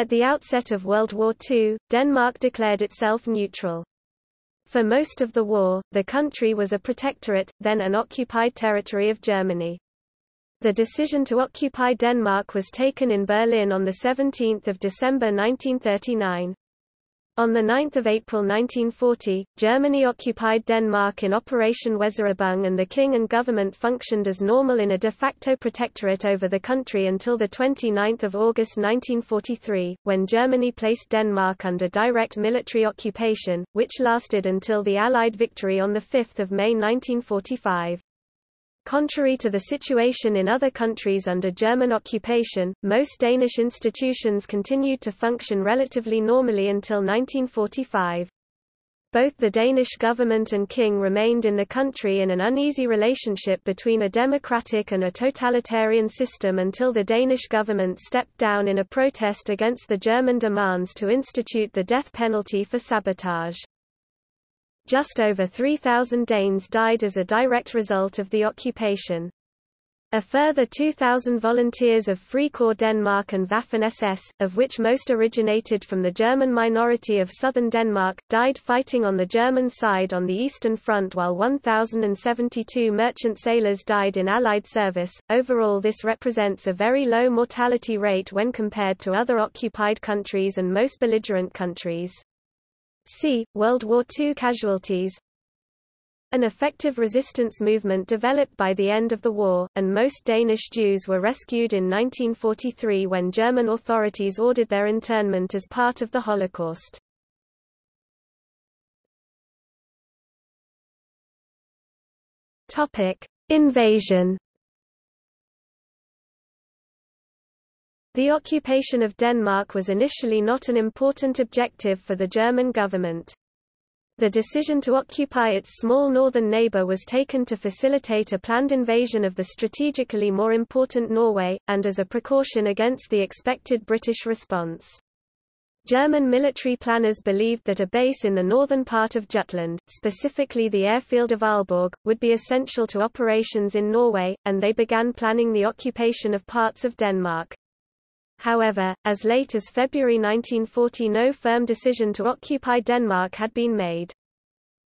At the outset of World War II, Denmark declared itself neutral. For most of the war, the country was a protectorate, then an occupied territory of Germany. The decision to occupy Denmark was taken in Berlin on 17 December 1939. On 9 April 1940, Germany occupied Denmark in Operation Weserübung and the king and government functioned as normal in a de facto protectorate over the country until 29 August 1943, when Germany placed Denmark under direct military occupation, which lasted until the Allied victory on 5 May 1945. Contrary to the situation in other countries under German occupation, most Danish institutions continued to function relatively normally until 1945. Both the Danish government and king remained in the country in an uneasy relationship between a democratic and a totalitarian system until the Danish government stepped down in a protest against the German demands to institute the death penalty for sabotage. Just over 3,000 Danes died as a direct result of the occupation. A further 2,000 volunteers of Frikorps Denmark and Waffen-SS, of which most originated from the German minority of southern Denmark, died fighting on the German side on the Eastern Front while 1,072 merchant sailors died in Allied service. Overall this represents a very low mortality rate when compared to other occupied countries and most belligerent countries. C. World War II casualties An effective resistance movement developed by the end of the war, and most Danish Jews were rescued in 1943 when German authorities ordered their internment as part of the Holocaust. Invasion The occupation of Denmark was initially not an important objective for the German government. The decision to occupy its small northern neighbour was taken to facilitate a planned invasion of the strategically more important Norway, and as a precaution against the expected British response. German military planners believed that a base in the northern part of Jutland, specifically the airfield of Aalborg, would be essential to operations in Norway, and they began planning the occupation of parts of Denmark. However, as late as February 1940 no firm decision to occupy Denmark had been made.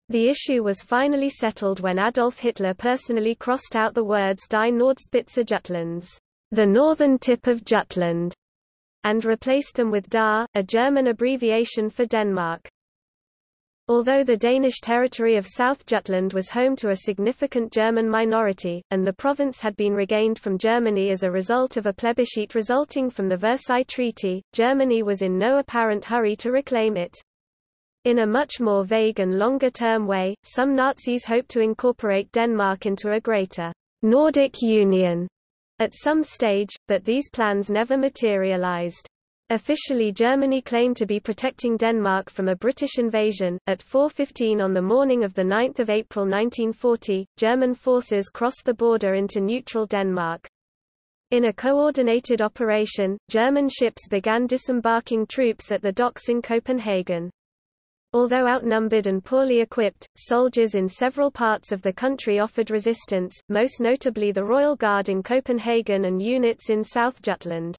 The issue was finally settled when Adolf Hitler personally crossed out the words Die Nordspitze Jutlands, the northern tip of Jutland, and replaced them with DAR, a German abbreviation for Denmark. Although the Danish territory of South Jutland was home to a significant German minority, and the province had been regained from Germany as a result of a plebiscite resulting from the Versailles Treaty, Germany was in no apparent hurry to reclaim it. In a much more vague and longer-term way, some Nazis hoped to incorporate Denmark into a greater Nordic Union at some stage, but these plans never materialized. Officially Germany claimed to be protecting Denmark from a British invasion. At 4.15 on the morning of 9 April 1940, German forces crossed the border into neutral Denmark. In a coordinated operation, German ships began disembarking troops at the docks in Copenhagen. Although outnumbered and poorly equipped, soldiers in several parts of the country offered resistance, most notably the Royal Guard in Copenhagen and units in South Jutland.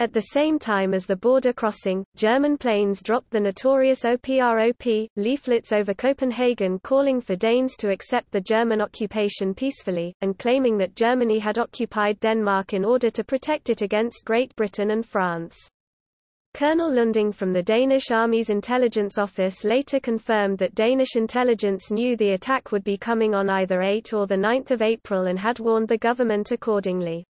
At the same time as the border crossing, German planes dropped the notorious OPROP, leaflets over Copenhagen calling for Danes to accept the German occupation peacefully, and claiming that Germany had occupied Denmark in order to protect it against Great Britain and France. Colonel Lunding from the Danish Army's intelligence office later confirmed that Danish intelligence knew the attack would be coming on either 8 or 9 April and had warned the government accordingly.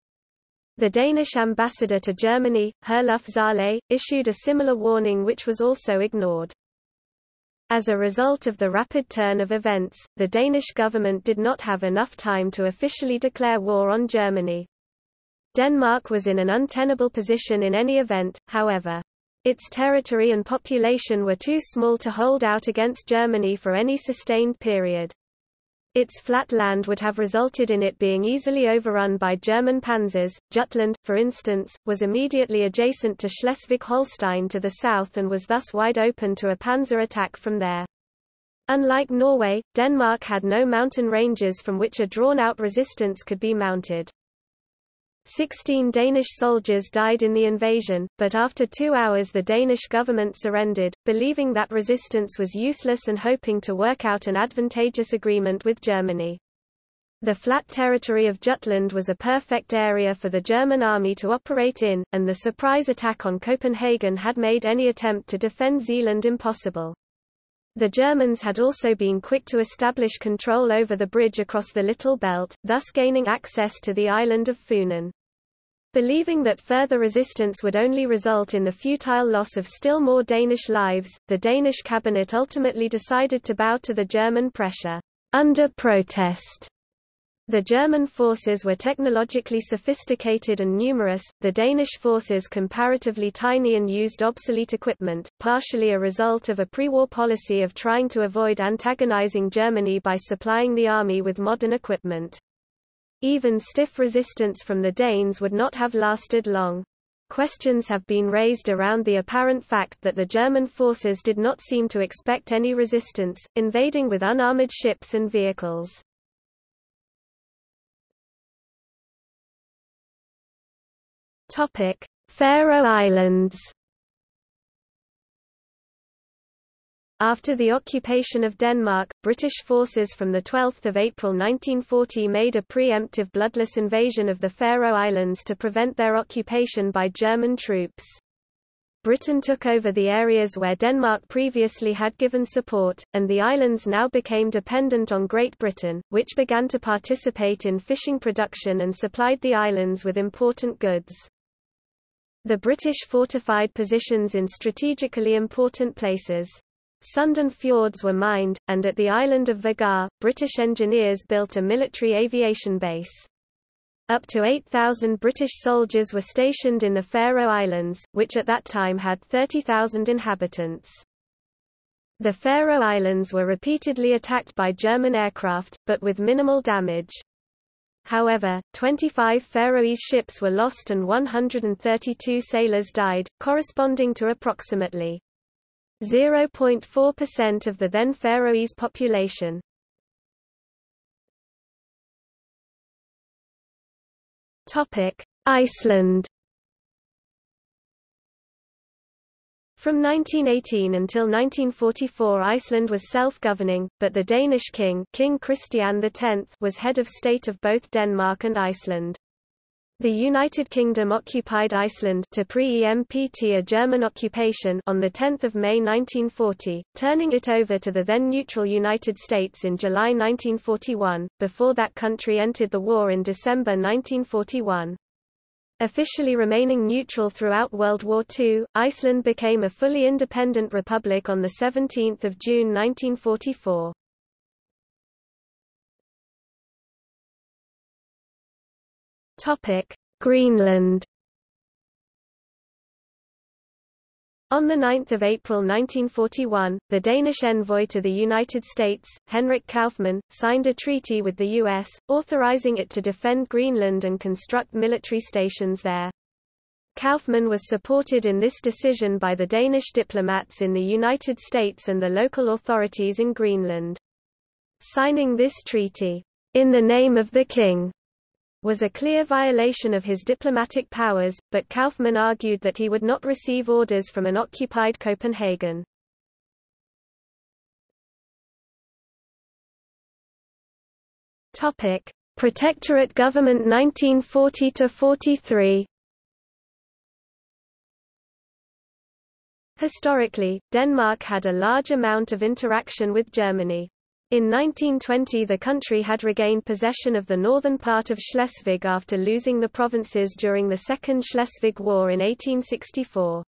The Danish ambassador to Germany, Herluf Zahle, issued a similar warning which was also ignored. As a result of the rapid turn of events, the Danish government did not have enough time to officially declare war on Germany. Denmark was in an untenable position in any event, however. Its territory and population were too small to hold out against Germany for any sustained period. Its flat land would have resulted in it being easily overrun by German panzers. Jutland, for instance, was immediately adjacent to Schleswig-Holstein to the south and was thus wide open to a panzer attack from there. Unlike Norway, Denmark had no mountain ranges from which a drawn-out resistance could be mounted. Sixteen Danish soldiers died in the invasion, but after two hours the Danish government surrendered, believing that resistance was useless and hoping to work out an advantageous agreement with Germany. The flat territory of Jutland was a perfect area for the German army to operate in, and the surprise attack on Copenhagen had made any attempt to defend Zealand impossible. The Germans had also been quick to establish control over the bridge across the Little Belt, thus gaining access to the island of Funen. Believing that further resistance would only result in the futile loss of still more Danish lives, the Danish cabinet ultimately decided to bow to the German pressure, under protest. The German forces were technologically sophisticated and numerous, the Danish forces comparatively tiny and used obsolete equipment, partially a result of a pre-war policy of trying to avoid antagonizing Germany by supplying the army with modern equipment. Even stiff resistance from the Danes would not have lasted long. Questions have been raised around the apparent fact that the German forces did not seem to expect any resistance, invading with unarmored ships and vehicles. Topic: Faroe Islands. After the occupation of Denmark, British forces from 12 April 1940 made a preemptive bloodless invasion of the Faroe Islands to prevent their occupation by German troops. Britain took over the areas where Denmark previously had given support, and the islands now became dependent on Great Britain, which began to participate in fishing production and supplied the islands with important goods. The British fortified positions in strategically important places. Sundini fjords were mined, and at the island of Vagar, British engineers built a military aviation base. Up to 8,000 British soldiers were stationed in the Faroe Islands, which at that time had 30,000 inhabitants. The Faroe Islands were repeatedly attacked by German aircraft, but with minimal damage. However, 25 Faroese ships were lost and 132 sailors died, corresponding to approximately 0.4% of the then Faroese population. Iceland From 1918 until 1944 Iceland was self-governing, but the Danish king, king Christian X was head of state of both Denmark and Iceland. The United Kingdom occupied Iceland to pre-EMPT a German occupation on 10 May 1940, turning it over to the then neutral United States in July 1941, before that country entered the war in December 1941. Officially remaining neutral throughout World War II, Iceland became a fully independent republic on 17 June 1944. Greenland On 9 April 1941, the Danish envoy to the United States, Henrik Kaufmann, signed a treaty with the U.S., authorizing it to defend Greenland and construct military stations there. Kaufmann was supported in this decision by the Danish diplomats in the United States and the local authorities in Greenland. Signing this treaty, in the name of the King, was a clear violation of his diplomatic powers, but Kaufmann argued that he would not receive orders from an occupied Copenhagen. Topic: Protectorate government 1940 to 43. Historically, Denmark had a large amount of interaction with Germany. In 1920 the country had regained possession of the northern part of Schleswig after losing the provinces during the Second Schleswig War in 1864.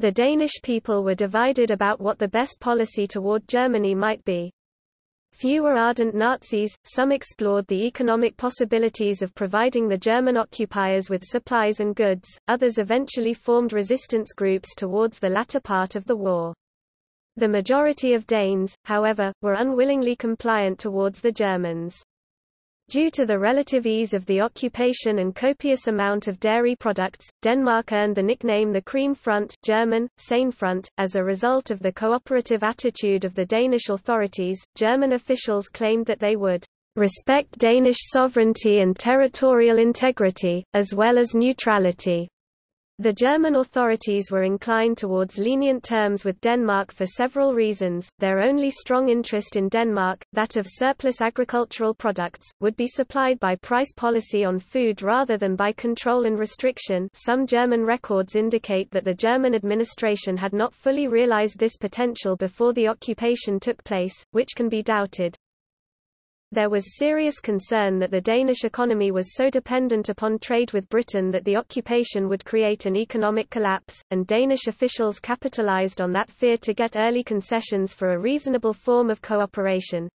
The Danish people were divided about what the best policy toward Germany might be. Few were ardent Nazis, some explored the economic possibilities of providing the German occupiers with supplies and goods, others eventually formed resistance groups towards the latter part of the war. The majority of Danes, however, were unwillingly compliant towards the Germans. Due to the relative ease of the occupation and copious amount of dairy products, Denmark earned the nickname the Cream Front German, Front, as a result of the cooperative attitude of the Danish authorities. German officials claimed that they would respect Danish sovereignty and territorial integrity, as well as neutrality. The German authorities were inclined towards lenient terms with Denmark for several reasons. Their only strong interest in Denmark, that of surplus agricultural products, would be supplied by price policy on food rather than by control and restriction. Some German records indicate that the German administration had not fully realized this potential before the occupation took place, which can be doubted. There was serious concern that the Danish economy was so dependent upon trade with Britain that the occupation would create an economic collapse, and Danish officials capitalized on that fear to get early concessions for a reasonable form of cooperation.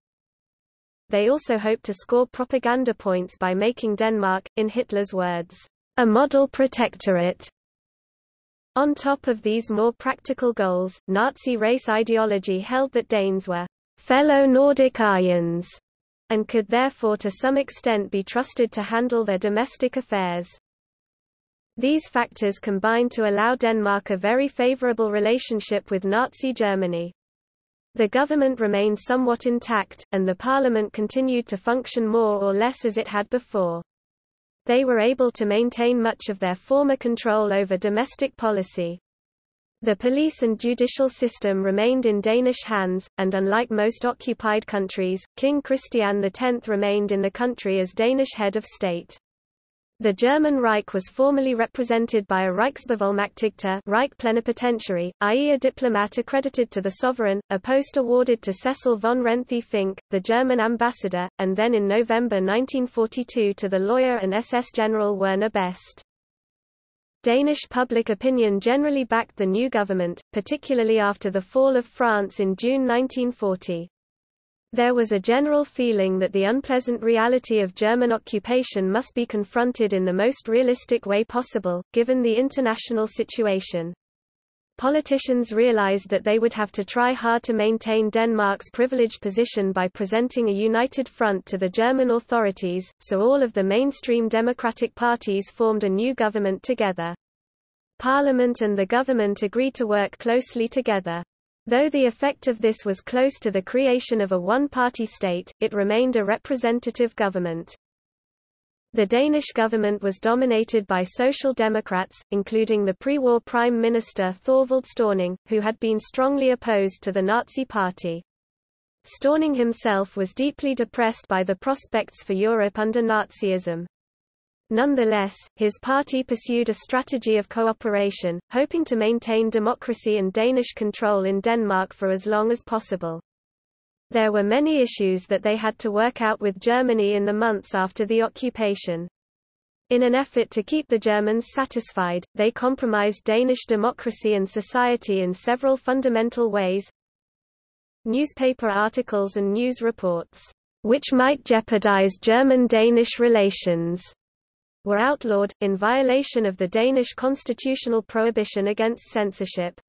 They also hoped to score propaganda points by making Denmark, in Hitler's words, a model protectorate. On top of these more practical goals, Nazi race ideology held that Danes were fellow Nordic Aryans and could therefore to some extent be trusted to handle their domestic affairs. These factors combined to allow Denmark a very favorable relationship with Nazi Germany. The government remained somewhat intact, and the parliament continued to function more or less as it had before. They were able to maintain much of their former control over domestic policy. The police and judicial system remained in Danish hands, and unlike most occupied countries, King Christian X remained in the country as Danish head of state. The German Reich was formally represented by a Reichsbevollmachtigter Reich plenipotentiary, i.e. a diplomat accredited to the sovereign, a post awarded to Cecil von Renthe Fink, the German ambassador, and then in November 1942 to the lawyer and SS General Werner Best. Danish public opinion generally backed the new government, particularly after the fall of France in June 1940. There was a general feeling that the unpleasant reality of German occupation must be confronted in the most realistic way possible, given the international situation. Politicians realized that they would have to try hard to maintain Denmark's privileged position by presenting a united front to the German authorities, so all of the mainstream democratic parties formed a new government together. Parliament and the government agreed to work closely together. Though the effect of this was close to the creation of a one-party state, it remained a representative government. The Danish government was dominated by Social Democrats, including the pre-war Prime Minister Thorvald Stauning, who had been strongly opposed to the Nazi Party. Stauning himself was deeply depressed by the prospects for Europe under Nazism. Nonetheless, his party pursued a strategy of cooperation, hoping to maintain democracy and Danish control in Denmark for as long as possible. There were many issues that they had to work out with Germany in the months after the occupation. In an effort to keep the Germans satisfied, they compromised Danish democracy and society in several fundamental ways. Newspaper articles and news reports, which might jeopardize German-Danish relations, were outlawed, in violation of the Danish constitutional prohibition against censorship.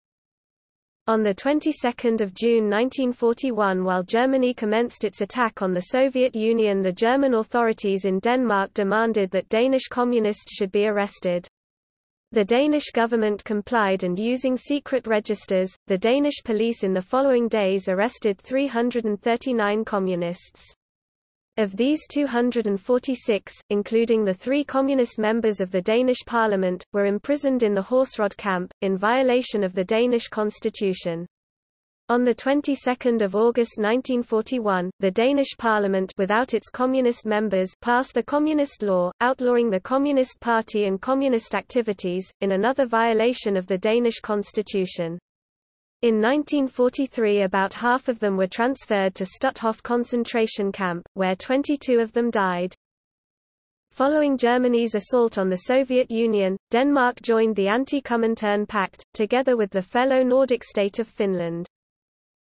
On the 22nd of June 1941 while Germany commenced its attack on the Soviet Union the German authorities in Denmark demanded that Danish communists should be arrested. The Danish government complied and using secret registers, the Danish police in the following days arrested 339 communists. Of these 246, including the three communist members of the Danish parliament, were imprisoned in the Horserod camp, in violation of the Danish constitution. On the 22nd of August 1941, the Danish parliament without its communist members passed the communist law, outlawing the Communist Party and communist activities, in another violation of the Danish constitution. In 1943 about half of them were transferred to Stutthof concentration camp, where 22 of them died. Following Germany's assault on the Soviet Union, Denmark joined the Anti-Comintern Pact, together with the fellow Nordic state of Finland.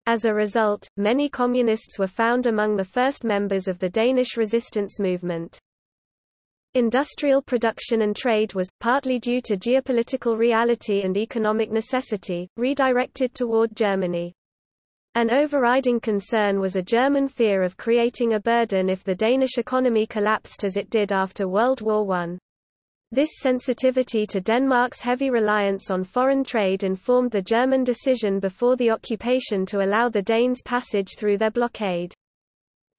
As a result, many communists were found among the first members of the Danish resistance movement. Industrial production and trade was, partly due to geopolitical reality and economic necessity, redirected toward Germany. An overriding concern was a German fear of creating a burden if the Danish economy collapsed as it did after World War I. This sensitivity to Denmark's heavy reliance on foreign trade informed the German decision before the occupation to allow the Danes passage through their blockade.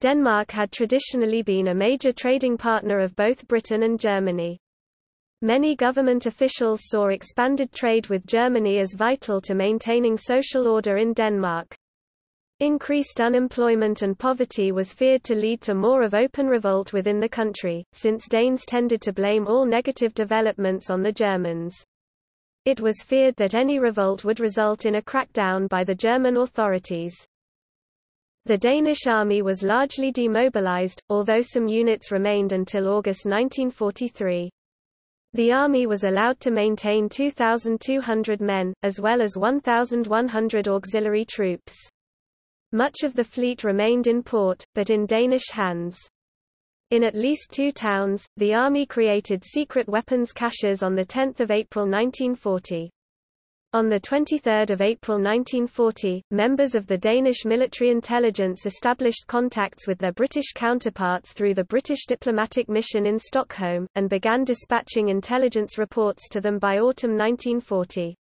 Denmark had traditionally been a major trading partner of both Britain and Germany. Many government officials saw expanded trade with Germany as vital to maintaining social order in Denmark. Increased unemployment and poverty was feared to lead to more of open revolt within the country, since Danes tended to blame all negative developments on the Germans. It was feared that any revolt would result in a crackdown by the German authorities. The Danish army was largely demobilized, although some units remained until August 1943. The army was allowed to maintain 2,200 men, as well as 1,100 auxiliary troops. Much of the fleet remained in port, but in Danish hands. In at least two towns, the army created secret weapons caches on 10 April 1940. On 23 April 1940, members of the Danish military intelligence established contacts with their British counterparts through the British diplomatic mission in Stockholm, and began dispatching intelligence reports to them by autumn 1940.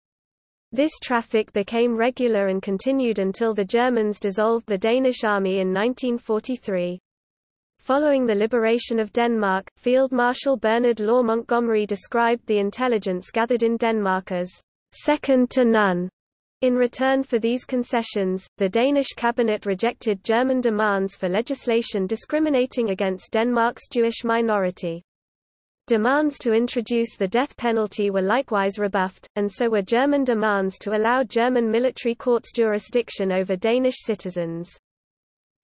This traffic became regular and continued until the Germans dissolved the Danish army in 1943. Following the liberation of Denmark, Field Marshal Bernard Law Montgomery described the intelligence gathered in Denmark as second to none. In return for these concessions, the Danish cabinet rejected German demands for legislation discriminating against Denmark's Jewish minority. Demands to introduce the death penalty were likewise rebuffed, and so were German demands to allow German military courts jurisdiction over Danish citizens.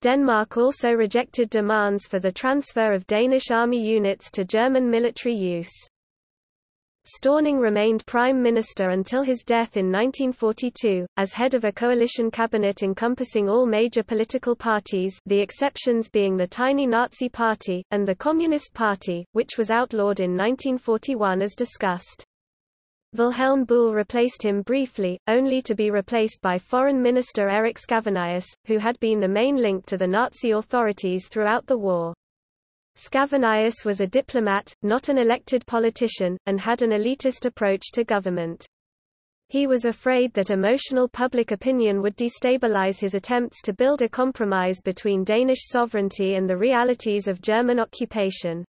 Denmark also rejected demands for the transfer of Danish army units to German military use. Stauning remained prime minister until his death in 1942, as head of a coalition cabinet encompassing all major political parties the exceptions being the tiny Nazi Party, and the Communist Party, which was outlawed in 1941 as discussed. Wilhelm Buhl replaced him briefly, only to be replaced by Foreign Minister Erik Scavenius, who had been the main link to the Nazi authorities throughout the war. Scavenius was a diplomat, not an elected politician, and had an elitist approach to government. He was afraid that emotional public opinion would destabilize his attempts to build a compromise between Danish sovereignty and the realities of German occupation.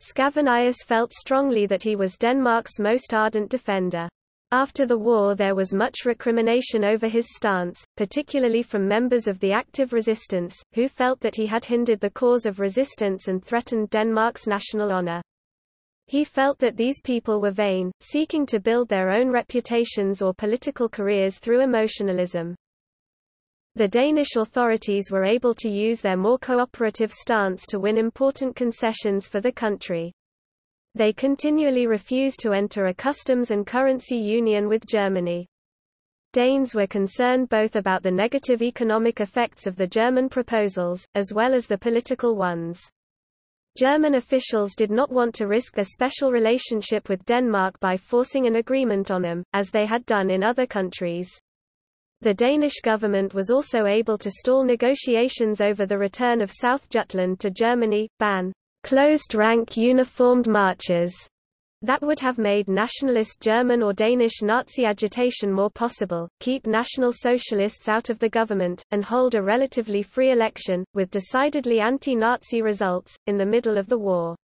Scavenius felt strongly that he was Denmark's most ardent defender. After the war there was much recrimination over his stance, particularly from members of the active resistance, who felt that he had hindered the cause of resistance and threatened Denmark's national honor. He felt that these people were vain, seeking to build their own reputations or political careers through emotionalism. The Danish authorities were able to use their more cooperative stance to win important concessions for the country. They continually refused to enter a customs and currency union with Germany. Danes were concerned both about the negative economic effects of the German proposals, as well as the political ones. German officials did not want to risk their special relationship with Denmark by forcing an agreement on them, as they had done in other countries. The Danish government was also able to stall negotiations over the return of South Jutland to Germany, ban closed-rank uniformed marches that would have made nationalist German or Danish Nazi agitation more possible, keep National Socialists out of the government, and hold a relatively free election, with decidedly anti-Nazi results, in the middle of the war.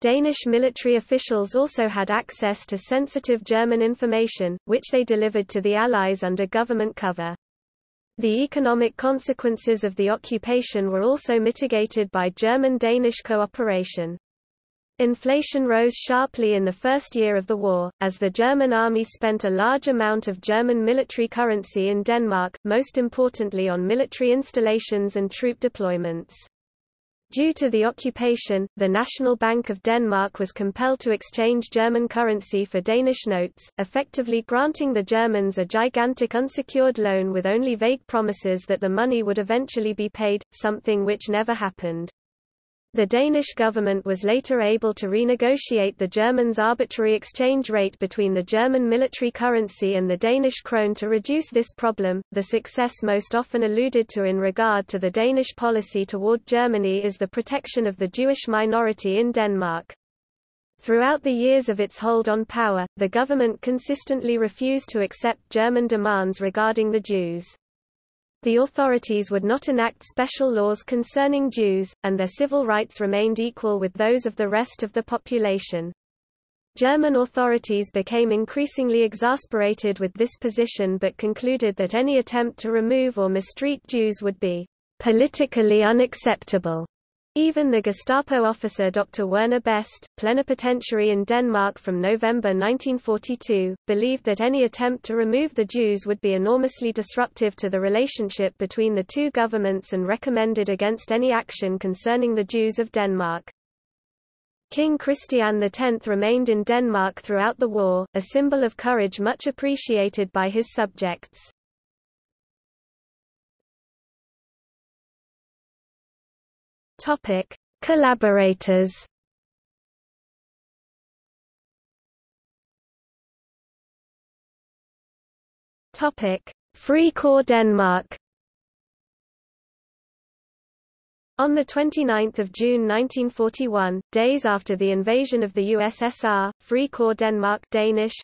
Danish military officials also had access to sensitive German information, which they delivered to the Allies under government cover. The economic consequences of the occupation were also mitigated by German-Danish cooperation. Inflation rose sharply in the first year of the war, as the German army spent a large amount of German military currency in Denmark, most importantly on military installations and troop deployments. Due to the occupation, the National Bank of Denmark was compelled to exchange German currency for Danish notes, effectively granting the Germans a gigantic unsecured loan with only vague promises that the money would eventually be paid, something which never happened. The Danish government was later able to renegotiate the Germans' arbitrary exchange rate between the German military currency and the Danish krone to reduce this problem. The success most often alluded to in regard to the Danish policy toward Germany is the protection of the Jewish minority in Denmark. Throughout the years of its hold on power, the government consistently refused to accept German demands regarding the Jews. The authorities would not enact special laws concerning Jews, and their civil rights remained equal with those of the rest of the population. German authorities became increasingly exasperated with this position but concluded that any attempt to remove or mistreat Jews would be politically unacceptable. Even the Gestapo officer Dr. Werner Best, plenipotentiary in Denmark from November 1942, believed that any attempt to remove the Jews would be enormously disruptive to the relationship between the two governments and recommended against any action concerning the Jews of Denmark. King Christian X remained in Denmark throughout the war, a symbol of courage much appreciated by his subjects. Topic: Collaborators. Topic: Frikorps Denmark. On 29 June 1941, days after the invasion of the USSR, Frikorps Denmark Danish,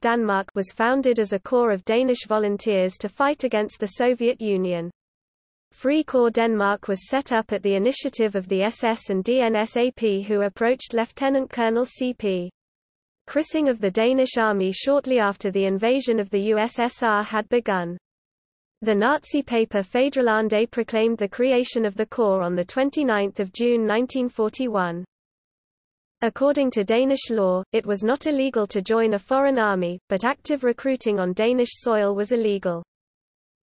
Danmark was founded as a corps of Danish volunteers to fight against the Soviet Union. Frikorps Denmark was set up at the initiative of the SS and DNSAP who approached Lieutenant Colonel C.P. Kryssing of the Danish army shortly after the invasion of the USSR had begun. The Nazi paper Fædrelandet proclaimed the creation of the Corps on 29 June 1941. According to Danish law, it was not illegal to join a foreign army, but active recruiting on Danish soil was illegal.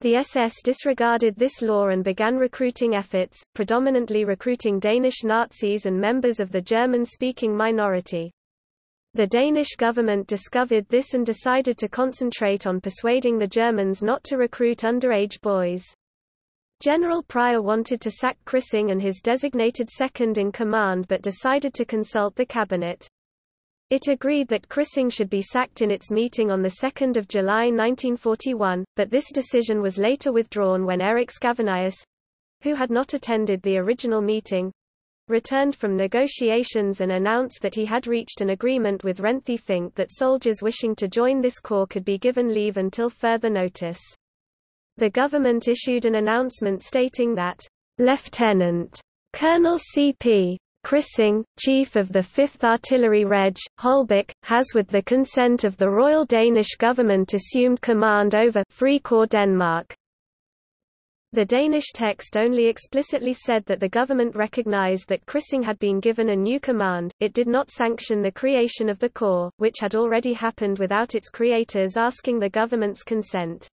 The SS disregarded this law and began recruiting efforts, predominantly recruiting Danish Nazis and members of the German-speaking minority. The Danish government discovered this and decided to concentrate on persuading the Germans not to recruit underage boys. General Prior wanted to sack Kryssing and his designated second-in-command but decided to consult the cabinet. It agreed that Kryssing should be sacked in its meeting on 2 July 1941, but this decision was later withdrawn when Erik Scavenius—who had not attended the original meeting, returned from negotiations and announced that he had reached an agreement with Renthe Fink that soldiers wishing to join this corps could be given leave until further notice. The government issued an announcement stating that, Lieutenant Colonel C.P. Kryssing, Chief of the 5th Artillery Reg. Holbæk, has with the consent of the Royal Danish Government assumed command over Free Corps Denmark. The Danish text only explicitly said that the government recognized that Kryssing had been given a new command, it did not sanction the creation of the Corps, which had already happened without its creators asking the government's consent.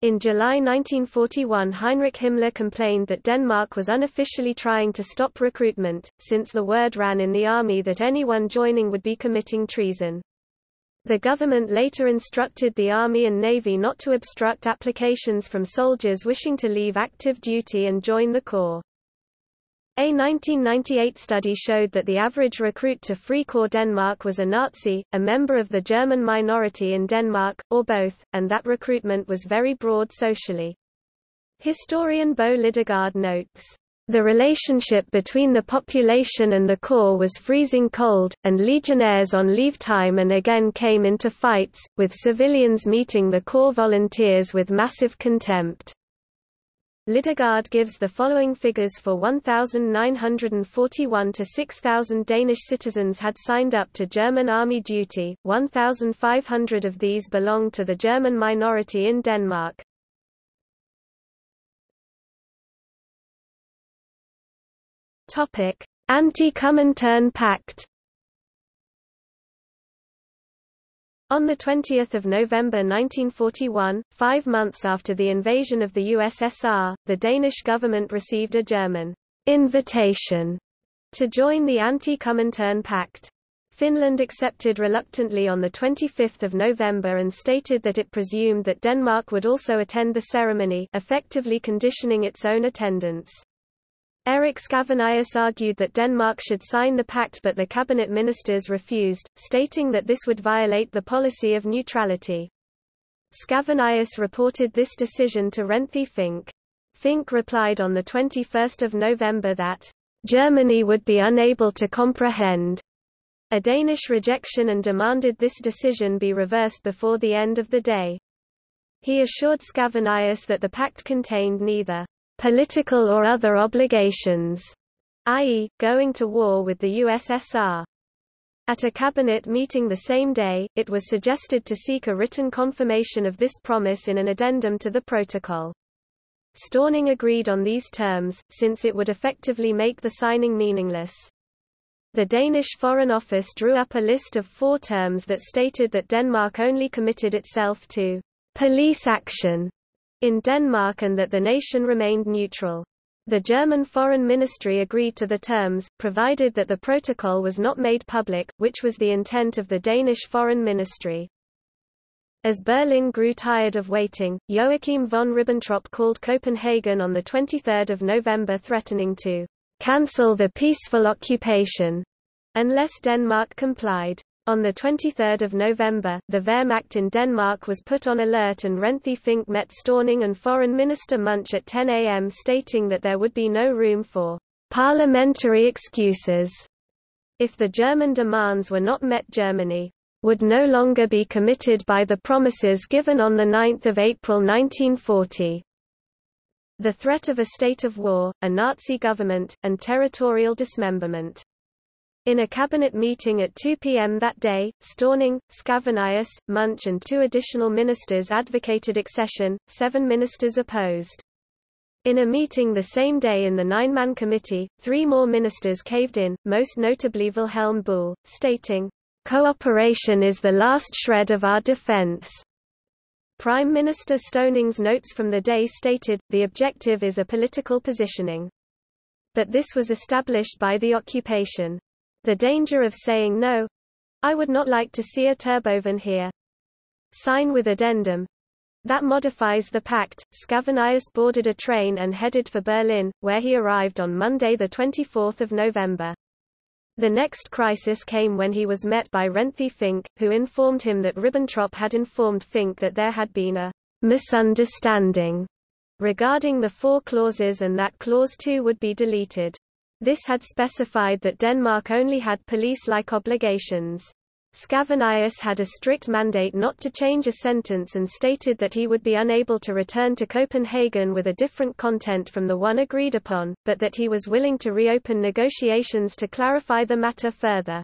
In July 1941 Heinrich Himmler complained that Denmark was unofficially trying to stop recruitment, since the word ran in the army that anyone joining would be committing treason. The government later instructed the Army and Navy not to obstruct applications from soldiers wishing to leave active duty and join the Corps. A 1998 study showed that the average recruit to Frikorps Denmark was a Nazi, a member of the German minority in Denmark, or both, and that recruitment was very broad socially. Historian Bo Lidegaard notes, the relationship between the population and the Corps was freezing cold, and legionnaires on leave time and again came into fights, with civilians meeting the Corps volunteers with massive contempt. Lidegaard gives the following figures for 1,941 to 6,000 Danish citizens had signed up to German army duty, 1,500 of these belonged to the German minority in Denmark. Anti-Comintern Pact. On 20 November 1941, five months after the invasion of the USSR, the Danish government received a German invitation to join the Anti-Comintern Pact. Finland accepted reluctantly on 25 November and stated that it presumed that Denmark would also attend the ceremony effectively conditioning its own attendance. Erik Scavenius argued that Denmark should sign the pact but the cabinet ministers refused, stating that this would violate the policy of neutrality. Scavenius reported this decision to Renthe Fink. Fink replied on 21 November that, "...Germany would be unable to comprehend." A Danish rejection and demanded this decision be reversed before the end of the day. He assured Scavenius that the pact contained neither political or other obligations, i.e., going to war with the USSR. At a cabinet meeting the same day, it was suggested to seek a written confirmation of this promise in an addendum to the protocol. Stauning agreed on these terms, since it would effectively make the signing meaningless. The Danish Foreign Office drew up a list of four terms that stated that Denmark only committed itself to police action in Denmark and that the nation remained neutral. The German Foreign Ministry agreed to the terms, provided that the protocol was not made public, which was the intent of the Danish Foreign Ministry. As Berlin grew tired of waiting, Joachim von Ribbentrop called Copenhagen on 23 November threatening to cancel the peaceful occupation unless Denmark complied. On 23 November, the Wehrmacht in Denmark was put on alert and Renthe Fink met Stauning and Foreign Minister Munch at 10 am stating that there would be no room for parliamentary excuses. If the German demands were not met Germany would no longer be committed by the promises given on 9 April 1940. The threat of a state of war, a Nazi government, and territorial dismemberment. In a cabinet meeting at 2 p.m. that day, Stauning, Scavenius, Munch and two additional ministers advocated accession, seven ministers opposed. In a meeting the same day in the nine-man committee, three more ministers caved in, most notably Wilhelm Buhl, stating, "...cooperation is the last shred of our defense." Prime Minister Stauning's notes from the day stated, the objective is a political positioning. But this was established by the occupation. The danger of saying no I would not like to see a Terboven here. Sign with addendum. That modifies the pact. Scavenius boarded a train and headed for Berlin, where he arrived on Monday 24 November. The next crisis came when he was met by Renthe Fink, who informed him that Ribbentrop had informed Fink that there had been a misunderstanding regarding the four clauses and that Clause 2 would be deleted. This had specified that Denmark only had police-like obligations. Scavenius had a strict mandate not to change a sentence and stated that he would be unable to return to Copenhagen with a different content from the one agreed upon, but that he was willing to reopen negotiations to clarify the matter further.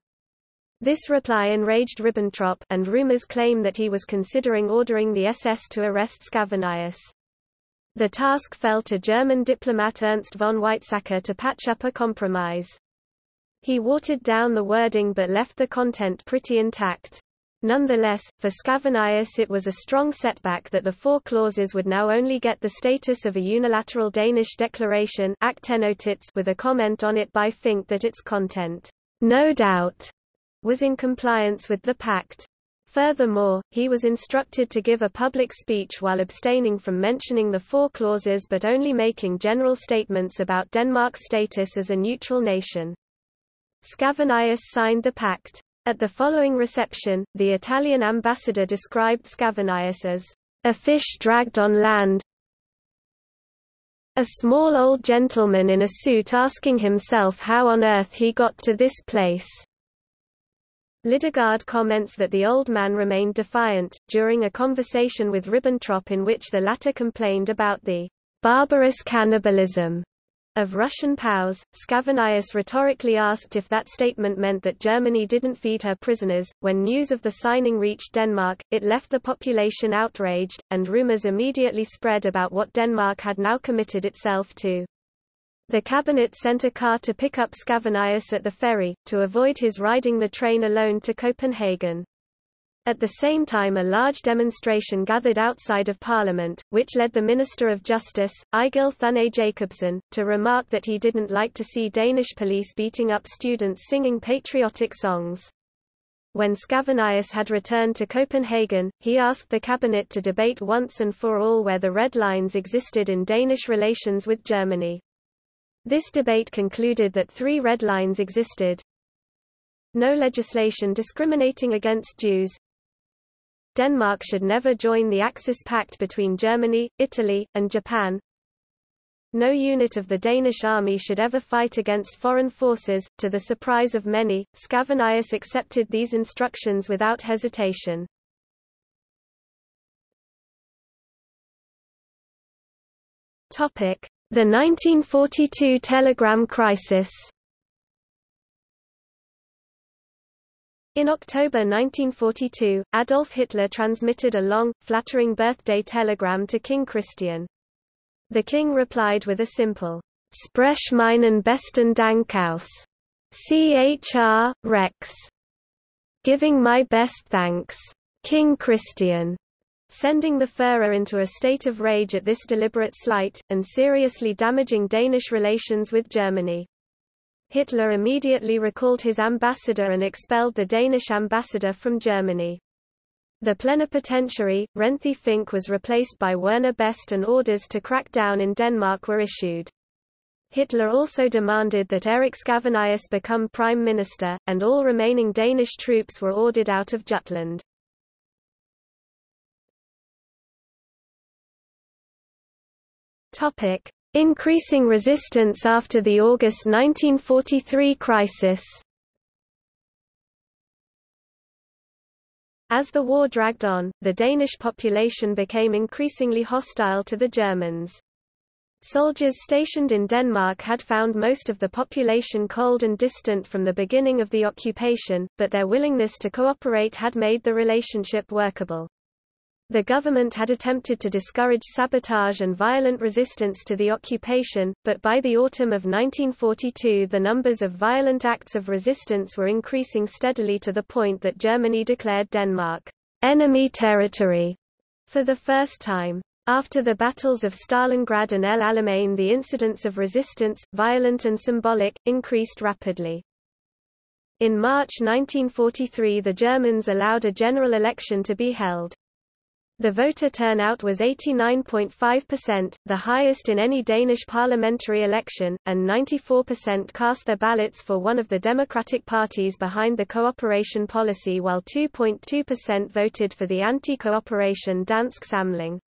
This reply enraged Ribbentrop, and rumors claim that he was considering ordering the SS to arrest Scavenius. The task fell to German diplomat Ernst von Weizsäcker to patch up a compromise. He watered down the wording but left the content pretty intact. Nonetheless, for Scavenius it was a strong setback that the four clauses would now only get the status of a unilateral Danish declaration with a comment on it by Fink that its content, no doubt, was in compliance with the pact. Furthermore, he was instructed to give a public speech while abstaining from mentioning the four clauses but only making general statements about Denmark's status as a neutral nation. Scavenius signed the pact. At the following reception, the Italian ambassador described Scavenius as a fish dragged on land, a small old gentleman in a suit asking himself how on earth he got to this place. Lidegaard comments that the old man remained defiant, during a conversation with Ribbentrop in which the latter complained about the barbarous cannibalism of Russian POWs. Scavenius rhetorically asked if that statement meant that Germany didn't feed her prisoners. When news of the signing reached Denmark, it left the population outraged, and rumors immediately spread about what Denmark had now committed itself to. The cabinet sent a car to pick up Scavenius at the ferry, to avoid his riding the train alone to Copenhagen. At the same time a large demonstration gathered outside of Parliament, which led the Minister of Justice, Eigil Thune Jacobsen, to remark that he didn't like to see Danish police beating up students singing patriotic songs. When Scavenius had returned to Copenhagen, he asked the cabinet to debate once and for all where the red lines existed in Danish relations with Germany. This debate concluded that three red lines existed. No legislation discriminating against Jews. Denmark should never join the Axis Pact between Germany, Italy, and Japan. No unit of the Danish army should ever fight against foreign forces. To the surprise of many, Scavenius accepted these instructions without hesitation. The 1942 telegram crisis In October 1942, Adolf Hitler transmitted a long, flattering birthday telegram to King Christian. The king replied with a simple, Sprech meinen besten Dank aus. Chr. Rex. Giving my best thanks. King Christian sending the Führer into a state of rage at this deliberate slight, and seriously damaging Danish relations with Germany. Hitler immediately recalled his ambassador and expelled the Danish ambassador from Germany. The plenipotentiary, Renthe Fink was replaced by Werner Best and orders to crack down in Denmark were issued. Hitler also demanded that Erik Scavenius become prime minister, and all remaining Danish troops were ordered out of Jutland. Topic: Increasing resistance after the August 1943 crisis. As the war dragged on, the Danish population became increasingly hostile to the Germans. Soldiers stationed in Denmark had found most of the population cold and distant from the beginning of the occupation, but their willingness to cooperate had made the relationship workable. The government had attempted to discourage sabotage and violent resistance to the occupation, but by the autumn of 1942 the numbers of violent acts of resistance were increasing steadily to the point that Germany declared Denmark enemy territory for the first time. After the battles of Stalingrad and El Alamein the incidents of resistance, violent and symbolic, increased rapidly. In March 1943 the Germans allowed a general election to be held. The voter turnout was 89.5%, the highest in any Danish parliamentary election, and 94% cast their ballots for one of the democratic parties behind the cooperation policy while 2.2% voted for the anti-cooperation Dansk Samling.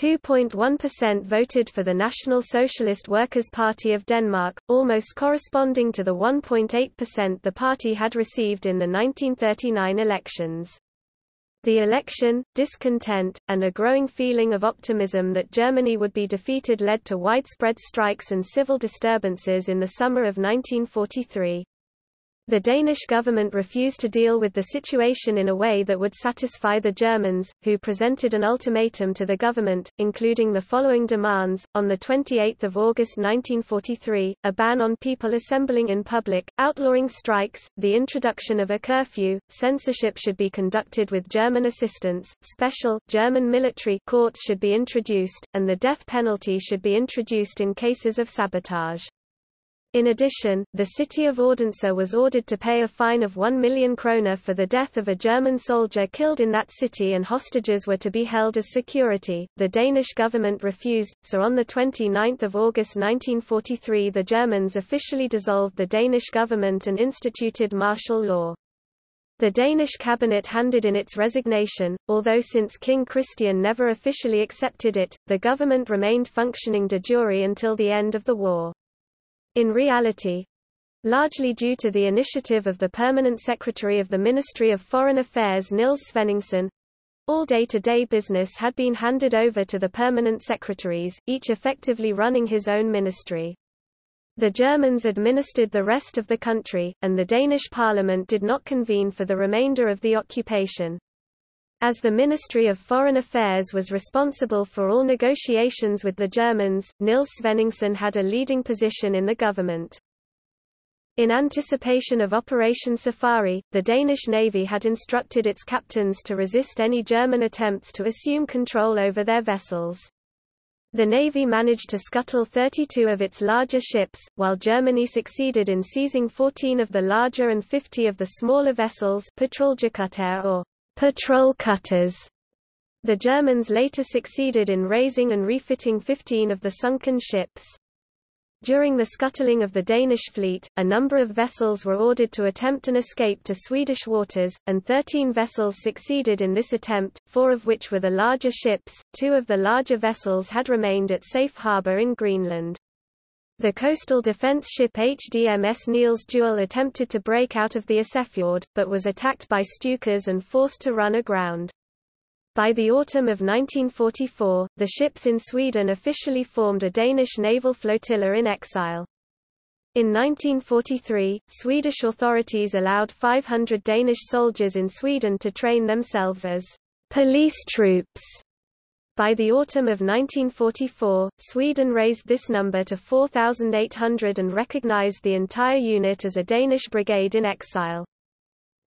2.1% voted for the National Socialist Workers' Party of Denmark, almost corresponding to the 1.8% the party had received in the 1939 elections. The election, discontent, and a growing feeling of optimism that Germany would be defeated led to widespread strikes and civil disturbances in the summer of 1943. The Danish government refused to deal with the situation in a way that would satisfy the Germans, who presented an ultimatum to the government, including the following demands, on 28 August 1943, a ban on people assembling in public, outlawing strikes, the introduction of a curfew, censorship should be conducted with German assistance, special, German military courts should be introduced, and the death penalty should be introduced in cases of sabotage. In addition, the city of Odense was ordered to pay a fine of 1 million kroner for the death of a German soldier killed in that city and hostages were to be held as security. The Danish government refused, so on 29 August 1943 the Germans officially dissolved the Danish government and instituted martial law. The Danish cabinet handed in its resignation, although since King Christian never officially accepted it, the government remained functioning de jure until the end of the war. In reality, largely due to the initiative of the permanent secretary of the Ministry of Foreign Affairs Nils Svenningsen, all day-to-day -day business had been handed over to the permanent secretaries, each effectively running his own ministry. The Germans administered the rest of the country, and the Danish parliament did not convene for the remainder of the occupation. As the Ministry of Foreign Affairs was responsible for all negotiations with the Germans, Niels Svenningsen had a leading position in the government. In anticipation of Operation Safari, the Danish Navy had instructed its captains to resist any German attempts to assume control over their vessels. The Navy managed to scuttle 32 of its larger ships, while Germany succeeded in seizing 14 of the larger and 50 of the smaller vessels or patrol cutters. The Germans later succeeded in raising and refitting 15 of the sunken ships. During the scuttling of the Danish fleet, a number of vessels were ordered to attempt an escape to Swedish waters, and 13 vessels succeeded in this attempt, four of which were the larger ships, two of the larger vessels had remained at safe harbor in Greenland. The coastal defense ship HDMS Niels Juel attempted to break out of the Isefjord, but was attacked by Stukas and forced to run aground. By the autumn of 1944, the ships in Sweden officially formed a Danish naval flotilla in exile. In 1943, Swedish authorities allowed 500 Danish soldiers in Sweden to train themselves as police troops. By the autumn of 1944, Sweden raised this number to 4,800 and recognized the entire unit as a Danish brigade in exile.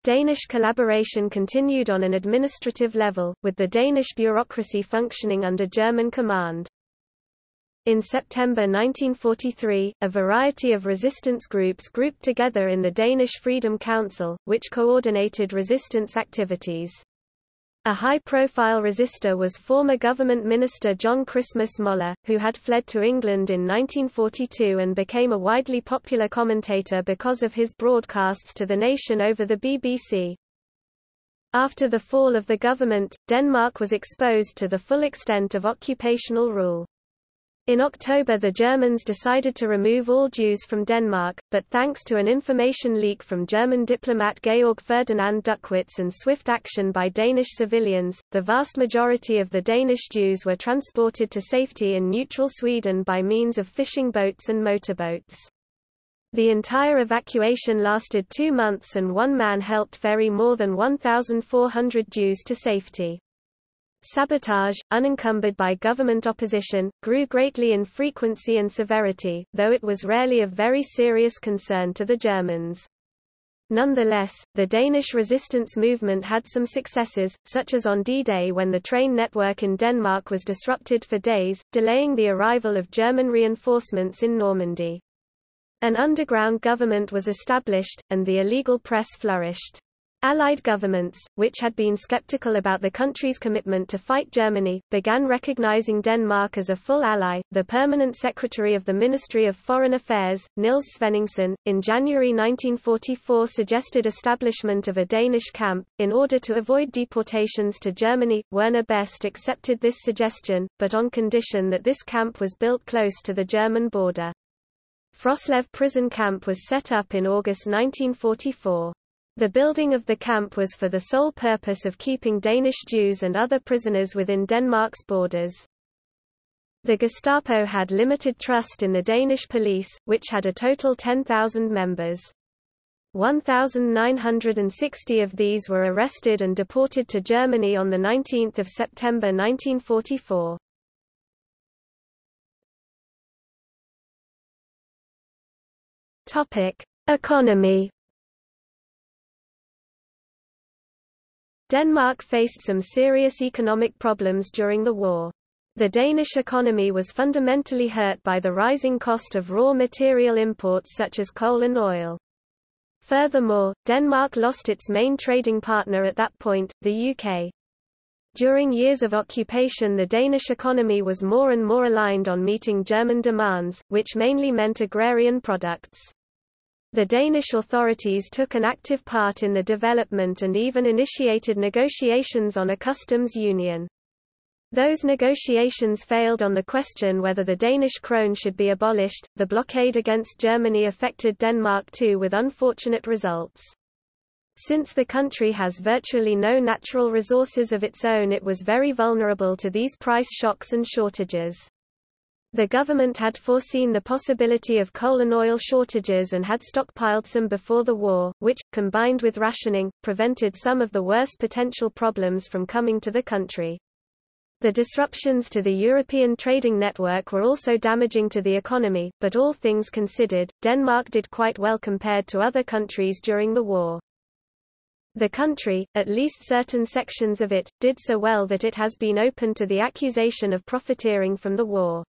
Danish collaboration continued on an administrative level, with the Danish bureaucracy functioning under German command. In September 1943, a variety of resistance groups grouped together in the Danish Freedom Council, which coordinated resistance activities. A high-profile resistor was former government minister John Christmas Moller, who had fled to England in 1942 and became a widely popular commentator because of his broadcasts to the nation over the BBC. After the fall of the government, Denmark was exposed to the full extent of occupational rule. In October the Germans decided to remove all Jews from Denmark, but thanks to an information leak from German diplomat Georg Ferdinand Duckwitz and swift action by Danish civilians, the vast majority of the Danish Jews were transported to safety in neutral Sweden by means of fishing boats and motorboats. The entire evacuation lasted two months and one man helped ferry more than 1,400 Jews to safety. Sabotage, unencumbered by government opposition, grew greatly in frequency and severity, though it was rarely of very serious concern to the Germans. Nonetheless, the Danish resistance movement had some successes, such as on D-Day when the train network in Denmark was disrupted for days, delaying the arrival of German reinforcements in Normandy. An underground government was established, and the illegal press flourished. Allied governments, which had been skeptical about the country's commitment to fight Germany, began recognizing Denmark as a full ally. The permanent secretary of the Ministry of Foreign Affairs, Nils Svenningsen, in January 1944 suggested establishment of a Danish camp, in order to avoid deportations to Germany. Werner Best accepted this suggestion, but on condition that this camp was built close to the German border. Froslev prison camp was set up in August 1944. The building of the camp was for the sole purpose of keeping Danish Jews and other prisoners within Denmark's borders. The Gestapo had limited trust in the Danish police, which had a total 10,000 members. 1,960 of these were arrested and deported to Germany on 19 September 1944. Economy Denmark faced some serious economic problems during the war. The Danish economy was fundamentally hurt by the rising cost of raw material imports such as coal and oil. Furthermore, Denmark lost its main trading partner at that point, the UK. During years of occupation the Danish economy was more and more aligned on meeting German demands, which mainly meant agrarian products. The Danish authorities took an active part in the development and even initiated negotiations on a customs union. Those negotiations failed on the question whether the Danish krone should be abolished. The blockade against Germany affected Denmark too with unfortunate results. Since the country has virtually no natural resources of its own it was very vulnerable to these price shocks and shortages. The government had foreseen the possibility of coal and oil shortages and had stockpiled some before the war, which, combined with rationing, prevented some of the worst potential problems from coming to the country. The disruptions to the European trading network were also damaging to the economy, but all things considered, Denmark did quite well compared to other countries during the war. The country, at least certain sections of it, did so well that it has been open to the accusation of profiteering from the war.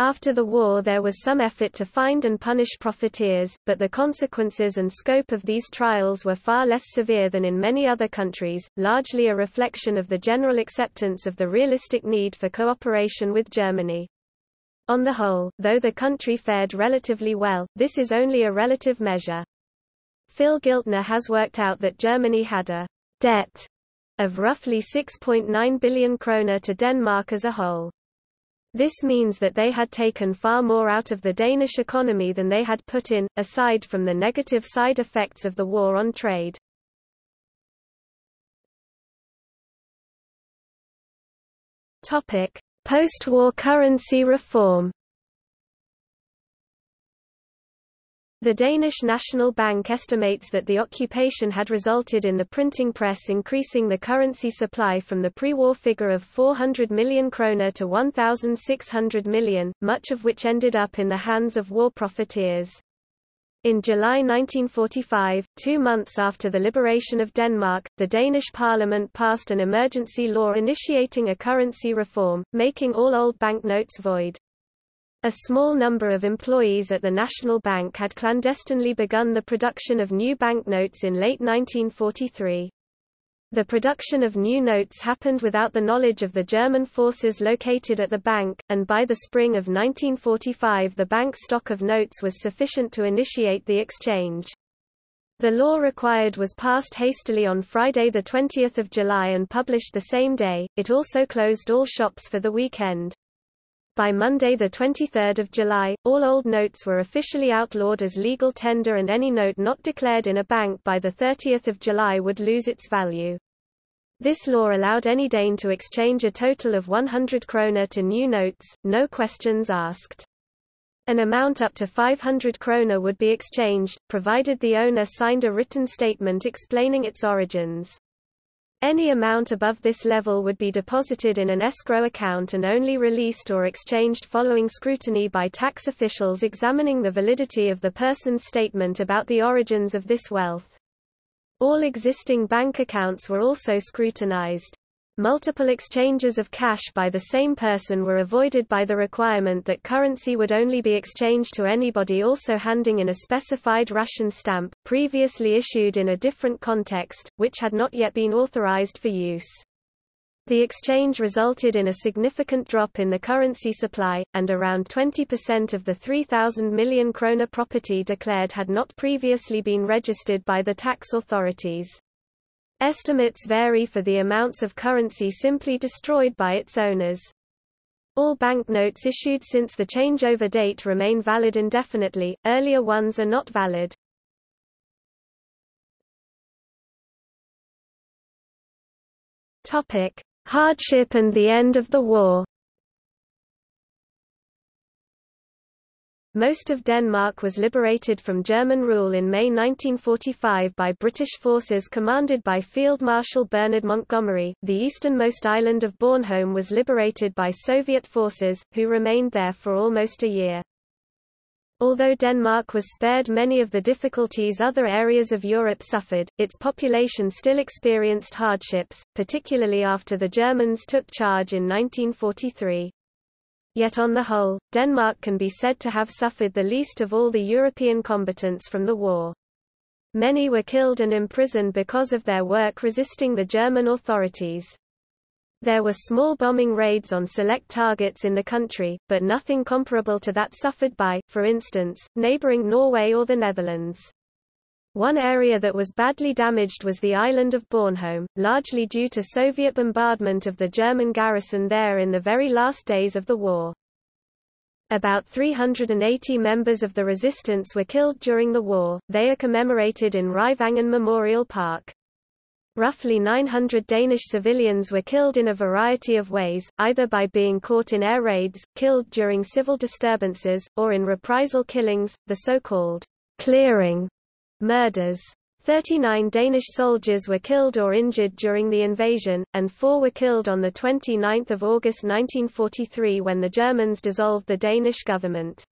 After the war there was some effort to find and punish profiteers, but the consequences and scope of these trials were far less severe than in many other countries, largely a reflection of the general acceptance of the realistic need for cooperation with Germany. On the whole, though the country fared relatively well, this is only a relative measure. Phil Giltner has worked out that Germany had a debt of roughly 6.9 billion kroner to Denmark as a whole. This means that they had taken far more out of the Danish economy than they had put in, aside from the negative side effects of the war on trade. Post-war currency reform. The Danish National Bank estimates that the occupation had resulted in the printing press increasing the currency supply from the pre-war figure of 400 million kroner to 1,600 million, much of which ended up in the hands of war profiteers. In July 1945, two months after the liberation of Denmark, the Danish parliament passed an emergency law initiating a currency reform, making all old banknotes void. A small number of employees at the National Bank had clandestinely begun the production of new banknotes in late 1943. The production of new notes happened without the knowledge of the German forces located at the bank, and by the spring of 1945 the bank's stock of notes was sufficient to initiate the exchange. The law required was passed hastily on Friday 20 July and published the same day, it also closed all shops for the weekend. By Monday 23 July, all old notes were officially outlawed as legal tender and any note not declared in a bank by 30 July would lose its value. This law allowed any Dane to exchange a total of 100 kroner to new notes, no questions asked. An amount up to 500 kroner would be exchanged, provided the owner signed a written statement explaining its origins. Any amount above this level would be deposited in an escrow account and only released or exchanged following scrutiny by tax officials examining the validity of the person's statement about the origins of this wealth. All existing bank accounts were also scrutinized. Multiple exchanges of cash by the same person were avoided by the requirement that currency would only be exchanged to anybody also handing in a specified ration stamp, previously issued in a different context, which had not yet been authorized for use. The exchange resulted in a significant drop in the currency supply, and around 20% of the 3,000 million krona property declared had not previously been registered by the tax authorities. Estimates vary for the amounts of currency simply destroyed by its owners. All banknotes issued since the changeover date remain valid indefinitely, earlier ones are not valid. Hardship and the end of the war. Most of Denmark was liberated from German rule in May 1945 by British forces commanded by Field Marshal Bernard Montgomery. The easternmost island of Bornholm was liberated by Soviet forces, who remained there for almost a year. Although Denmark was spared many of the difficulties other areas of Europe suffered, its population still experienced hardships, particularly after the Germans took charge in 1943. Yet on the whole, Denmark can be said to have suffered the least of all the European combatants from the war. Many were killed and imprisoned because of their work resisting the German authorities. There were small bombing raids on select targets in the country, but nothing comparable to that suffered by, for instance, neighboring Norway or the Netherlands. One area that was badly damaged was the island of Bornholm, largely due to Soviet bombardment of the German garrison there in the very last days of the war. About 380 members of the resistance were killed during the war, they are commemorated in Ryvangen Memorial Park. Roughly 900 Danish civilians were killed in a variety of ways, either by being caught in air raids, killed during civil disturbances, or in reprisal killings, the so-called clearing Murders. 39 Danish soldiers were killed or injured during the invasion, and four were killed on 29 August 1943 when the Germans dissolved the Danish government.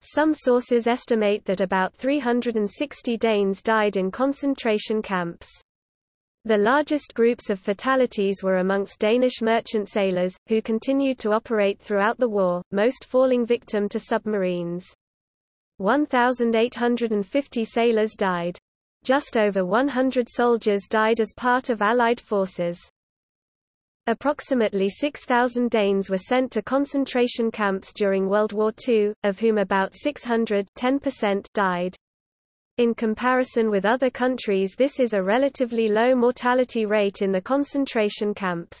Some sources estimate that about 360 Danes died in concentration camps. The largest groups of fatalities were amongst Danish merchant sailors, who continued to operate throughout the war, most falling victim to submarines. 1,850 sailors died. Just over 100 soldiers died as part of Allied forces. Approximately 6,000 Danes were sent to concentration camps during World War II, of whom about 600 died. In comparison with other countries this is a relatively low mortality rate in the concentration camps.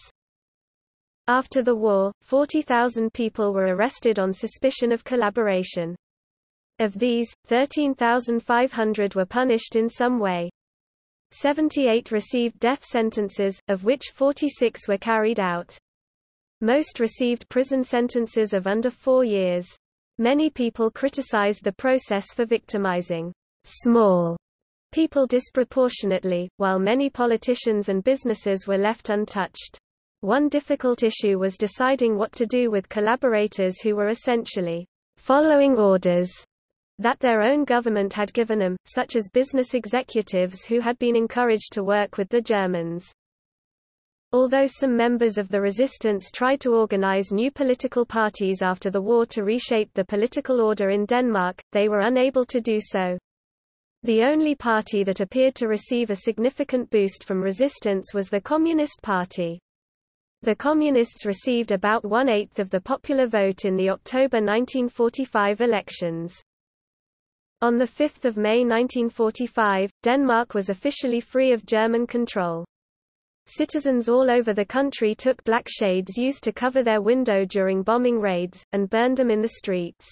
After the war, 40,000 people were arrested on suspicion of collaboration. Of these, 13,500 were punished in some way. 78 received death sentences, of which 46 were carried out. Most received prison sentences of under four years. Many people criticized the process for victimizing small people disproportionately, while many politicians and businesses were left untouched. One difficult issue was deciding what to do with collaborators who were essentially following orders that their own government had given them, such as business executives who had been encouraged to work with the Germans. Although some members of the resistance tried to organize new political parties after the war to reshape the political order in Denmark, they were unable to do so. The only party that appeared to receive a significant boost from resistance was the Communist Party. The Communists received about one-eighth of the popular vote in the October 1945 elections. On 5 May 1945, Denmark was officially free of German control. Citizens all over the country took black shades used to cover their window during bombing raids, and burned them in the streets.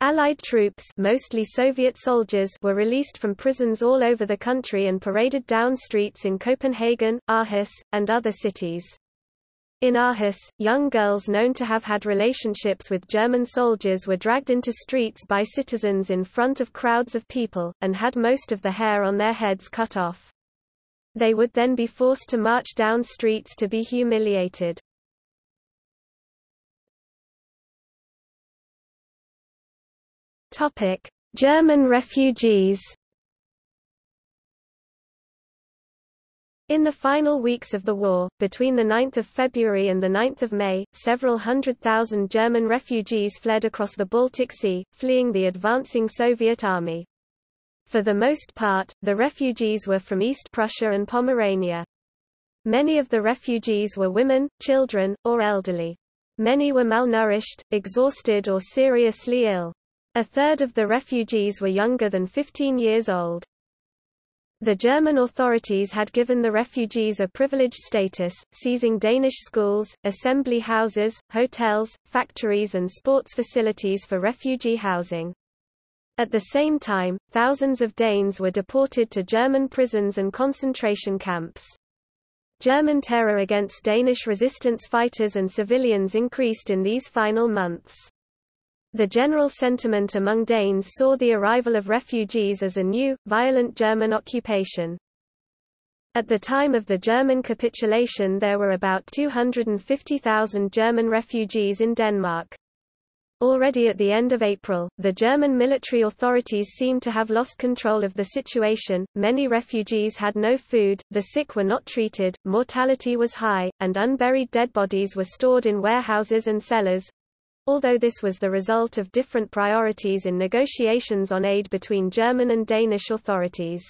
Allied troops mostly Soviet soldiers were released from prisons all over the country and paraded down streets in Copenhagen, Aarhus, and other cities. In Aarhus, young girls known to have had relationships with German soldiers were dragged into streets by citizens in front of crowds of people, and had most of the hair on their heads cut off. They would then be forced to march down streets to be humiliated. German refugees In the final weeks of the war, between 9 February and 9 May, several hundred thousand German refugees fled across the Baltic Sea, fleeing the advancing Soviet army. For the most part, the refugees were from East Prussia and Pomerania. Many of the refugees were women, children, or elderly. Many were malnourished, exhausted or seriously ill. A third of the refugees were younger than 15 years old. The German authorities had given the refugees a privileged status, seizing Danish schools, assembly houses, hotels, factories and sports facilities for refugee housing. At the same time, thousands of Danes were deported to German prisons and concentration camps. German terror against Danish resistance fighters and civilians increased in these final months. The general sentiment among Danes saw the arrival of refugees as a new, violent German occupation. At the time of the German capitulation there were about 250,000 German refugees in Denmark. Already at the end of April, the German military authorities seemed to have lost control of the situation, many refugees had no food, the sick were not treated, mortality was high, and unburied dead bodies were stored in warehouses and cellars—although this was the result of different priorities in negotiations on aid between German and Danish authorities.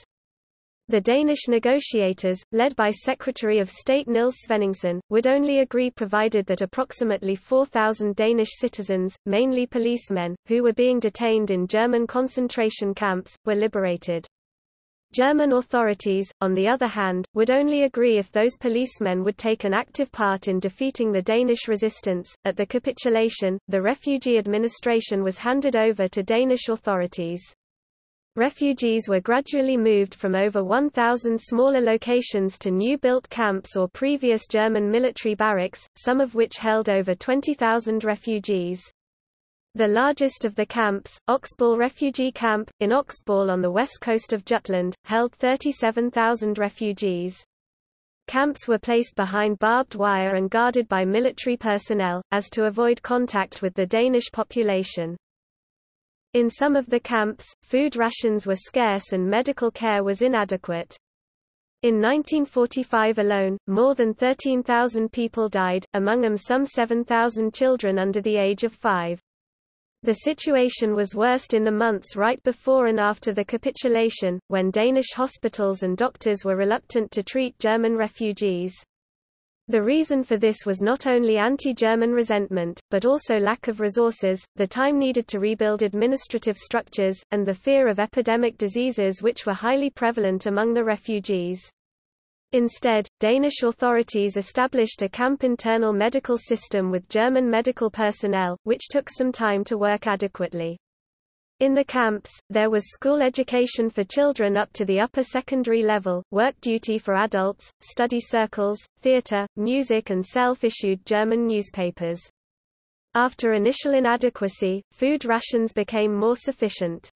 The Danish negotiators, led by Secretary of State Niels Svenningsen, would only agree provided that approximately 4,000 Danish citizens, mainly policemen, who were being detained in German concentration camps, were liberated. German authorities, on the other hand, would only agree if those policemen would take an active part in defeating the Danish resistance. At the capitulation, the refugee administration was handed over to Danish authorities. Refugees were gradually moved from over 1,000 smaller locations to new-built camps or previous German military barracks, some of which held over 20,000 refugees. The largest of the camps, Oksbøl Refugee Camp, in Oksbøl on the west coast of Jutland, held 37,000 refugees. Camps were placed behind barbed wire and guarded by military personnel, as to avoid contact with the Danish population. In some of the camps, food rations were scarce and medical care was inadequate. In 1945 alone, more than 13,000 people died, among them some 7,000 children under the age of five. The situation was worst in the months right before and after the capitulation, when Danish hospitals and doctors were reluctant to treat German refugees. The reason for this was not only anti-German resentment, but also lack of resources, the time needed to rebuild administrative structures, and the fear of epidemic diseases which were highly prevalent among the refugees. Instead, Danish authorities established a camp internal medical system with German medical personnel, which took some time to work adequately. In the camps, there was school education for children up to the upper secondary level, work duty for adults, study circles, theater, music and self-issued German newspapers. After initial inadequacy, food rations became more sufficient.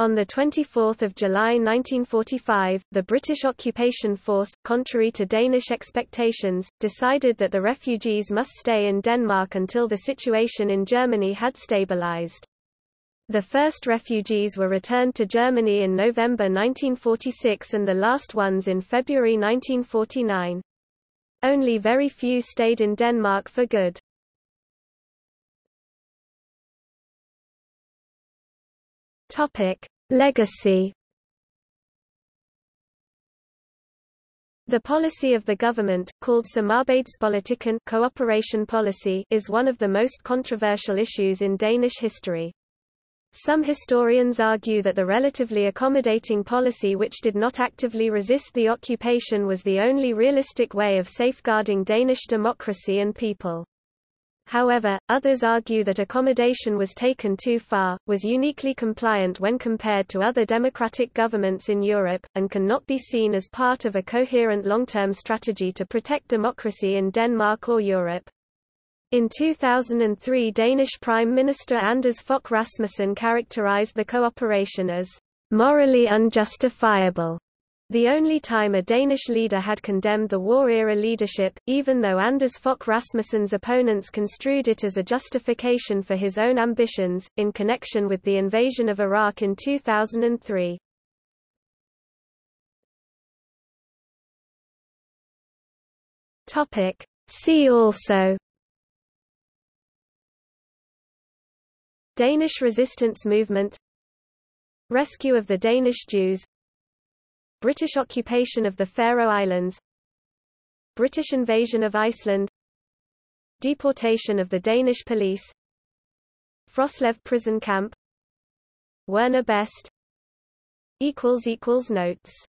On 24 July 1945, the British occupation force, contrary to Danish expectations, decided that the refugees must stay in Denmark until the situation in Germany had stabilized. The first refugees were returned to Germany in November 1946 and the last ones in February 1949. Only very few stayed in Denmark for good. Topic: Legacy The policy of the government, called Samarbejdspolitikken cooperation policy, is one of the most controversial issues in Danish history. Some historians argue that the relatively accommodating policy which did not actively resist the occupation was the only realistic way of safeguarding Danish democracy and people. However, others argue that accommodation was taken too far, was uniquely compliant when compared to other democratic governments in Europe, and cannot be seen as part of a coherent long-term strategy to protect democracy in Denmark or Europe. In 2003 Danish Prime Minister Anders Fogh Rasmussen characterized the cooperation as morally unjustifiable. The only time a Danish leader had condemned the war-era leadership, even though Anders Fogh Rasmussen's opponents construed it as a justification for his own ambitions, in connection with the invasion of Iraq in 2003. See also Danish resistance movement Rescue of the Danish Jews British occupation of the Faroe Islands British invasion of Iceland Deportation of the Danish police Froslev prison camp Werner Best Notes